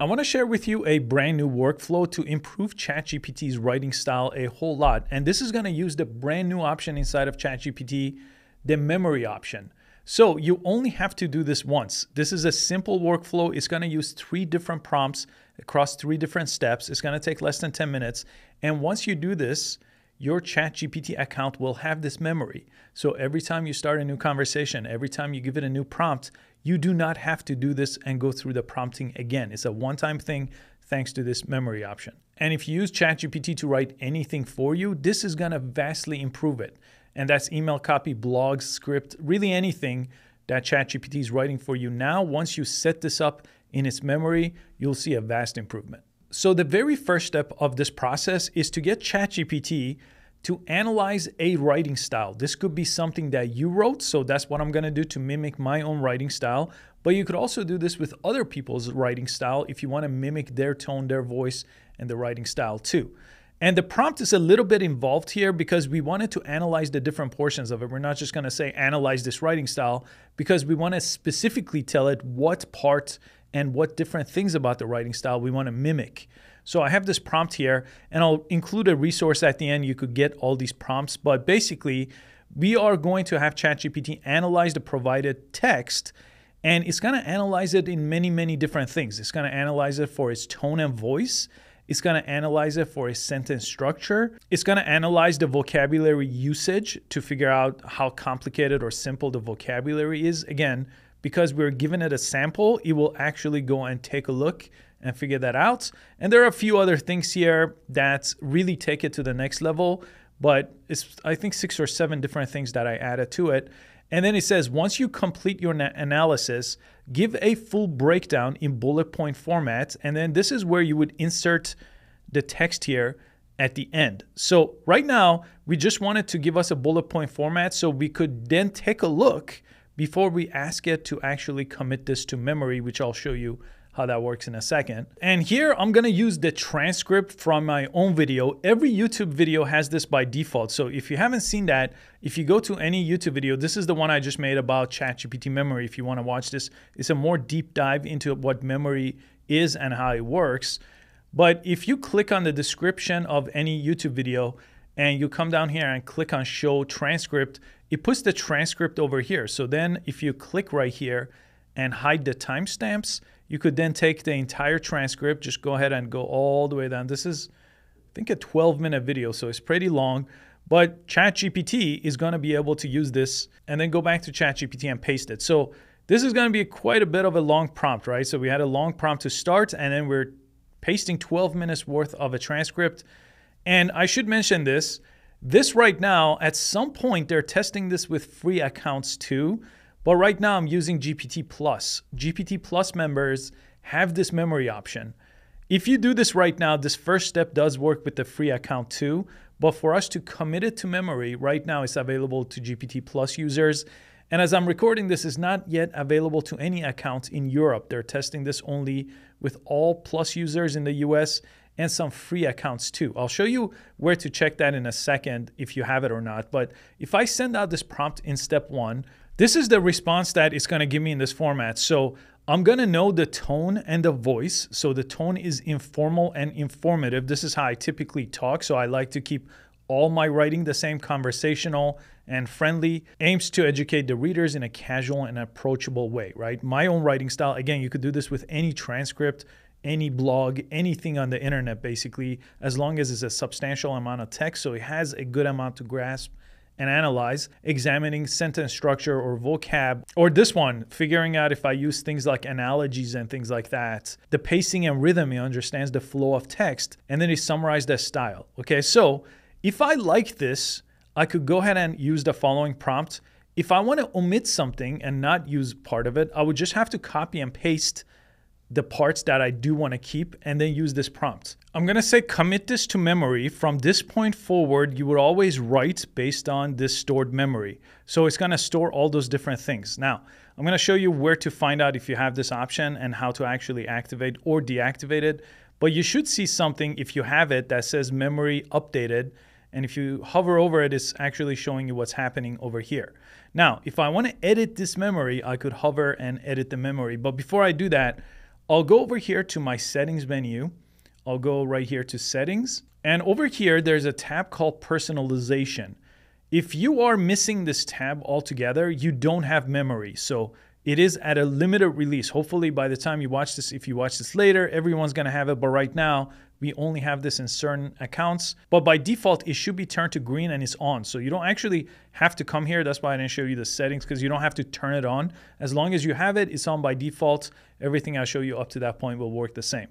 I want to share with you a brand new workflow to improve ChatGPT's writing style a whole lot. And this is going to use the brand new option inside of ChatGPT, the memory option. So you only have to do this once. This is a simple workflow. It's going to use three different prompts across three different steps. It's going to take less than 10 minutes. And once you do this, your ChatGPT account will have this memory. So every time you start a new conversation, every time you give it a new prompt, you do not have to do this and go through the prompting again. It's a one time thing thanks to this memory option. And if you use ChatGPT to write anything for you, this is to vastly improve it. And that's email copy, blogs, script, really anything that ChatGPT is writing for you now. Once you set this up in its memory, you'll see a vast improvement. So, the very first step of this process is to get ChatGPT to analyze a writing style. This could be something that you wrote, so that's what I'm gonna do to mimic my own writing style. But you could also do this with other people's writing style if you wanna mimic their tone, their voice, and the writing style too. And the prompt is a little bit involved here because we wanted to analyze the different portions of it. We're not just going to say analyze this writing style because we want to specifically tell it what part and what different things about the writing style we want to mimic. So I have this prompt here, and I'll include a resource at the end. You could get all these prompts, but basically, we are going to have ChatGPT analyze the provided text, and it's going to analyze it in many, many different things. It's going to analyze it for its tone and voice. It's going to analyze it for its sentence structure. It's going to analyze the vocabulary usage to figure out how complicated or simple the vocabulary is. Again, because we're giving it a sample, it will actually go and take a look and figure that out. And there are a few other things here that really take it to the next level, but it's I think six or seven different things that I added to it. And then it says once you complete your analysis, give a full breakdown in bullet point format. And then this is where you would insert the text here at the end. So right now, we just wanted to give us a bullet point format so we could then take a look before we ask it to actually commit this to memory, which I'll show you how that works in a second. And here I'm gonna use the transcript from my own video. Every YouTube video has this by default. So if you haven't seen that, if you go to any YouTube video, this is the one I just made about ChatGPT memory. If you wanna watch this, it's a more deep dive into what memory is and how it works. But if you click on the description of any YouTube video and you come down here and click on show transcript, it puts the transcript over here. So then if you click right here and hide the timestamps, you could then take the entire transcript, just go ahead and go all the way down. This is, I think, a 12 minute video, so it's pretty long. But ChatGPT is going to be able to use this and then go back to ChatGPT and paste it. So this is going to be quite a bit of a long prompt, right? So we had a long prompt to start, and then we're pasting 12 minutes worth of a transcript. And I should mention this. This right now, at some point, they're testing this with free accounts too. But right now I'm using GPT Plus. GPT Plus members have this memory option. If you do this right now, this first step does work with the free account too. But for us to commit it to memory, right now it's available to GPT Plus users. And as I'm recording this, is not yet available to any account in Europe. They're testing this only with all Plus users in the US and some free accounts too. I'll show you where to check that in a second if you have it or not. But if I send out this prompt in step one, this is the response that it's going to give me in this format. So I'm going to know the tone and the voice. So the tone is informal and informative. This is how I typically talk. So I like to keep all my writing the same conversational and friendly aims to educate the readers in a casual and approachable way right my own writing style again you could do this with any transcript any blog anything on the internet basically as long as it's a substantial amount of text so it has a good amount to grasp and analyze, examining sentence structure or vocab, or this one, figuring out if I use things like analogies and things like that. The pacing and rhythm, he understands the flow of text, and then he summarized that style. Okay, so if I like this, I could go ahead and use the following prompt. If I want to omit something and not use part of it, I would just have to copy and paste the parts that I do want to keep and then use this prompt. I'm going to say commit this to memory. From this point forward, you would always write based on this stored memory. So it's going to store all those different things. Now, I'm going to show you where to find out if you have this option and how to actually activate or deactivate it. But you should see something if you have it that says memory updated. And if you hover over it, it's actually showing you what's happening over here. Now, if I want to edit this memory, I could hover and edit the memory. But before I do that, I'll go over here to my settings menu. I'll go right here to settings. And over here, there's a tab called personalization. If you are missing this tab altogether, you don't have memory. So it is at a limited release. Hopefully, by the time you watch this, if you watch this later, everyone's gonna have it. But right now, we only have this in certain accounts. But by default, it should be turned to green and it's on. So you don't actually have to come here. That's why I didn't show you the settings because you don't have to turn it on. As long as you have it, it's on by default. Everything I show you up to that point will work the same.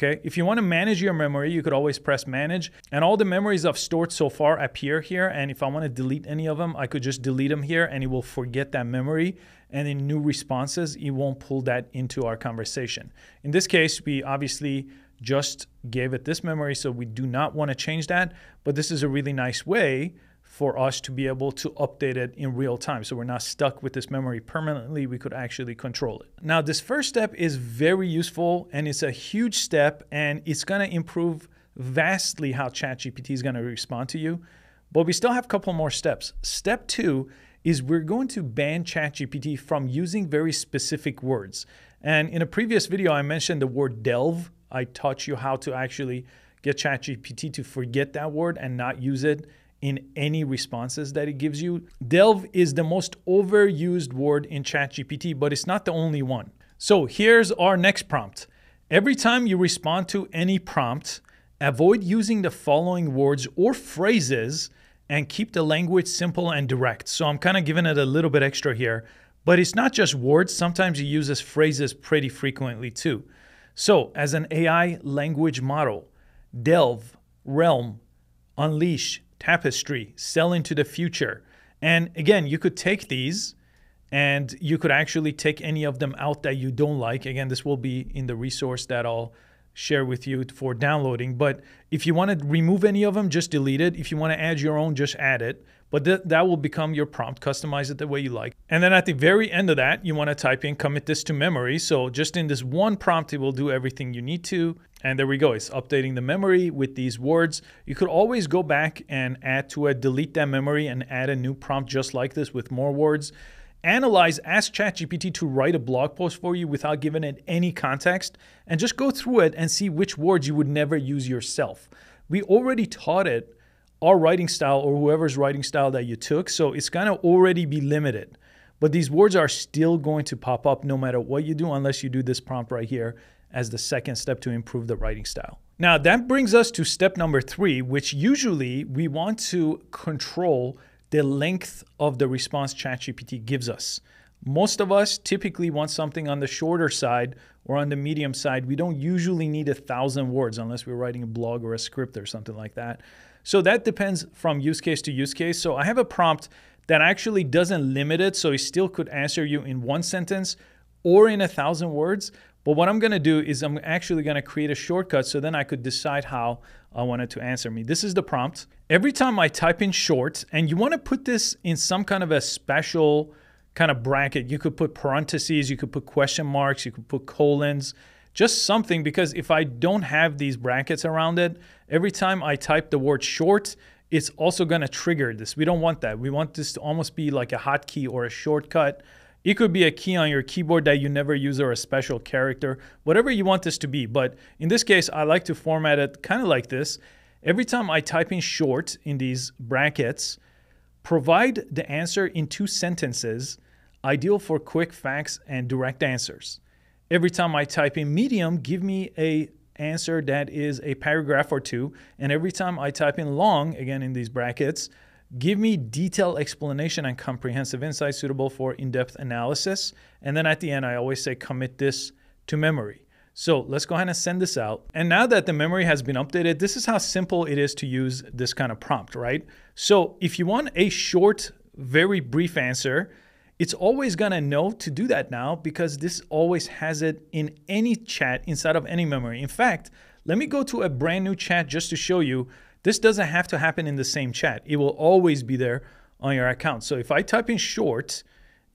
Okay, if you want to manage your memory, you could always press manage and all the memories I've stored so far appear here. And if I want to delete any of them, I could just delete them here and it will forget that memory. And in new responses, it won't pull that into our conversation. In this case, we obviously just gave it this memory, so we do not want to change that. But this is a really nice way for us to be able to update it in real time. So we're not stuck with this memory permanently. We could actually control it. Now, this first step is very useful and it's a huge step and it's going to improve vastly how ChatGPT is going to respond to you. But we still have a couple more steps. Step two is we're going to ban ChatGPT from using very specific words. And in a previous video, I mentioned the word delve. I taught you how to actually get ChatGPT to forget that word and not use it in any responses that it gives you. Delve is the most overused word in ChatGPT, but it's not the only one. So here's our next prompt. Every time you respond to any prompt, avoid using the following words or phrases and keep the language simple and direct. So I'm kind of giving it a little bit extra here, but it's not just words. Sometimes it uses phrases pretty frequently too. So as an AI language model, delve, realm, unleash, tapestry, sell into the future. And again, you could take these and you could actually take any of them out that you don't like. Again, this will be in the resource that I'll share with you for downloading. But if you want to remove any of them, just delete it. If you want to add your own, just add it. But th- that will become your prompt. Customize it the way you like. And then at the very end of that, you want to type in commit this to memory. So just in this one prompt, it will do everything you need to. And there we go. It's updating the memory with these words. You could always go back and add to it, delete that memory and add a new prompt just like this with more words. Analyze, ask ChatGPT to write a blog post for you without giving it any context and just go through it and see which words you would never use yourself. We already taught it our writing style or whoever's writing style that you took, so it's to already be limited. But these words are still going to pop up no matter what you do, unless you do this prompt right here as the second step to improve the writing style. Now, that brings us to step number three, which usually we want to control the length of the response ChatGPT gives us. Most of us typically want something on the shorter side or on the medium side. We don't usually need a thousand words unless we're writing a blog or a script or something like that. So that depends from use case to use case. So I have a prompt that actually doesn't limit it, so it still could answer you in one sentence or in a thousand words. But what I'm gonna do is I'm actually gonna create a shortcut so then I could decide how I wanted to answer me. This is the prompt. Every time I type in short, and you wanna put this in some kind of a special kind of bracket, you could put parentheses, you could put question marks, you could put colons, just something because if I don't have these brackets around it, every time I type the word short, it's also going to trigger this. We don't want that. We want this to almost be like a hotkey or a shortcut it could be a key on your keyboard that you never use or a special character, whatever you want this to be. But in this case, I like to format it kind of like this. Every time I type in short in these brackets, provide the answer in two sentences, ideal for quick facts and direct answers. Every time I type in medium, give me a answer that is a paragraph or two. And every time I type in long, again in these brackets, Give me detailed explanation and comprehensive insight suitable for in-depth analysis. And then at the end, I always say commit this to memory. So let's go ahead and send this out. And now that the memory has been updated, this is how simple it is to use this kind of prompt, right? So if you want a short, very brief answer, it's always gonna know to do that now because this always has it in any chat inside of any memory. In fact, let me go to a brand new chat just to show you this doesn't have to happen in the same chat. It will always be there on your account. So if I type in short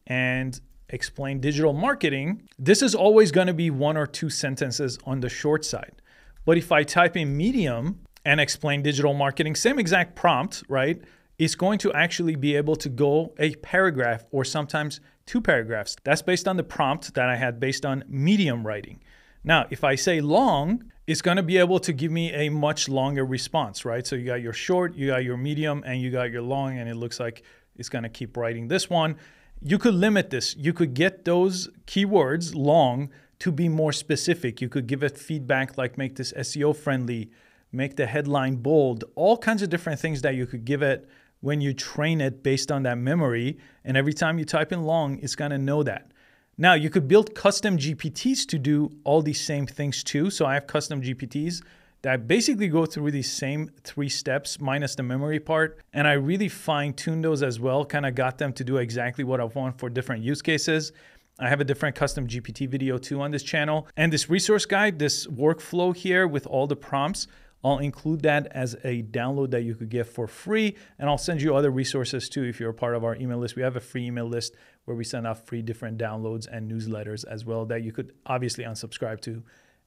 and explain digital marketing, this is always going to be one or two sentences on the short side. But if I type in medium and explain digital marketing, same exact prompt, right? It's going to actually be able to go a paragraph or sometimes two paragraphs. That's based on the prompt that I had based on medium writing. Now, if I say long, it's going to be able to give me a much longer response, right? So you got your short, you got your medium, and you got your long, and it looks like it's going to keep writing this one. You could limit this. You could get those keywords long to be more specific. You could give it feedback like make this SEO friendly, make the headline bold, all kinds of different things that you could give it when you train it based on that memory. And every time you type in long, it's going to know that. Now, you could build custom GPTs to do all these same things too. So I have custom GPTs that basically go through these same three steps minus the memory part. And I really fine tuned those as well, kind of got them to do exactly what I want for different use cases. I have a different custom GPT video too on this channel. And this resource guide, this workflow here with all the prompts, I'll include that as a download that you could get for free. And I'll send you other resources too if you're a part of our email list. We have a free email list where we send out free different downloads and newsletters as well that you could obviously unsubscribe to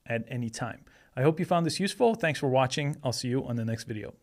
at any time. I hope you found this useful. Thanks for watching. I'll see you on the next video.